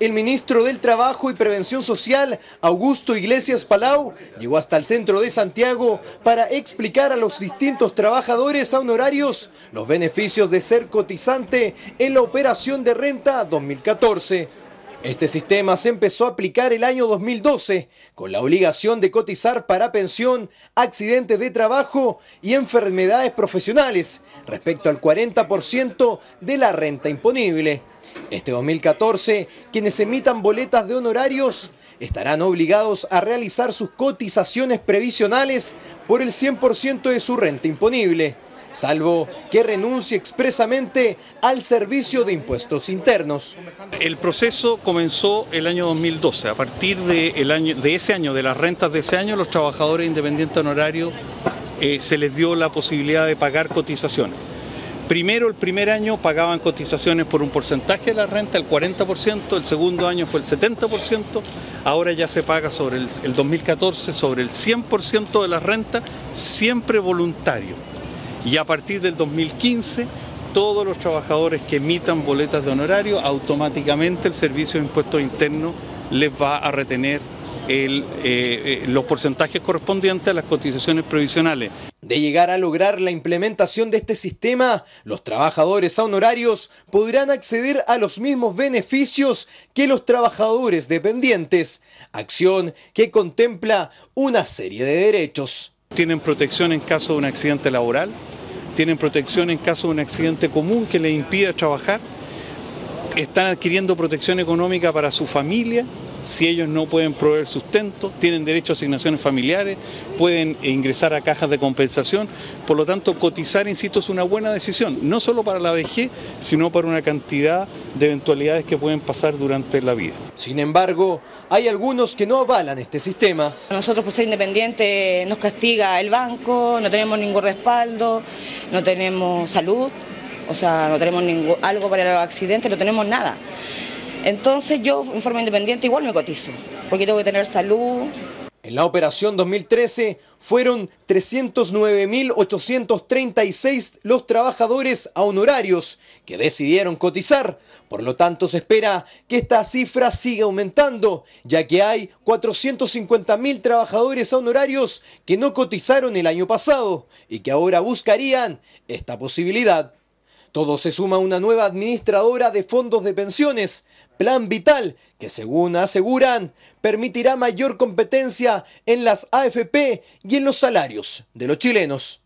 El ministro del Trabajo y Prevención Social, Augusto Iglesias Palau, llegó hasta el centro de Santiago para explicar a los distintos trabajadores a honorarios los beneficios de ser cotizante en la operación de renta 2014. Este sistema se empezó a aplicar el año 2012 con la obligación de cotizar para pensión, accidentes de trabajo y enfermedades profesionales respecto al 40% de la renta imponible. Este 2014, quienes emitan boletas de honorarios estarán obligados a realizar sus cotizaciones previsionales por el 100% de su renta imponible, salvo que renuncie expresamente al servicio de impuestos internos. El proceso comenzó el año 2012. A partir de, ese año, de las rentas de ese año, los trabajadores independientes honorarios eh, se les dio la posibilidad de pagar cotizaciones. Primero, el primer año pagaban cotizaciones por un porcentaje de la renta, el 40%, el segundo año fue el 70%, ahora ya se paga sobre el, 2014 sobre el 100% de la renta, siempre voluntario. Y a partir del 2015, todos los trabajadores que emitan boletas de honorario, automáticamente el Servicio de Impuestos Internos les va a retener eh, eh, los porcentajes correspondientes a las cotizaciones previsionales. De llegar a lograr la implementación de este sistema, los trabajadores a honorarios podrán acceder a los mismos beneficios que los trabajadores dependientes, acción que contempla una serie de derechos. Tienen protección en caso de un accidente laboral, tienen protección en caso de un accidente común que les impida trabajar, están adquiriendo protección económica para su familia si ellos no pueden proveer sustento, tienen derecho a asignaciones familiares, pueden ingresar a cajas de compensación, por lo tanto cotizar, insisto, es una buena decisión, no solo para la vejez, sino para una cantidad de eventualidades que pueden pasar durante la vida. Sin embargo, hay algunos que no avalan este sistema. Nosotros por ser independientes nos castiga el banco, no tenemos ningún respaldo, no tenemos salud, o sea, no tenemos ningún, algo para los accidentes, no tenemos nada. Entonces yo en forma independiente igual me cotizo, porque tengo que tener salud. En la operación 2013 fueron 309.836 los trabajadores a honorarios que decidieron cotizar. Por lo tanto, se espera que esta cifra siga aumentando, ya que hay 450.000 trabajadores a honorarios que no cotizaron el año pasado y que ahora buscarían esta posibilidad. Todo se suma a una nueva administradora de fondos de pensiones, Plan Vital, que según aseguran, permitirá mayor competencia en las AFP y en los salarios de los chilenos.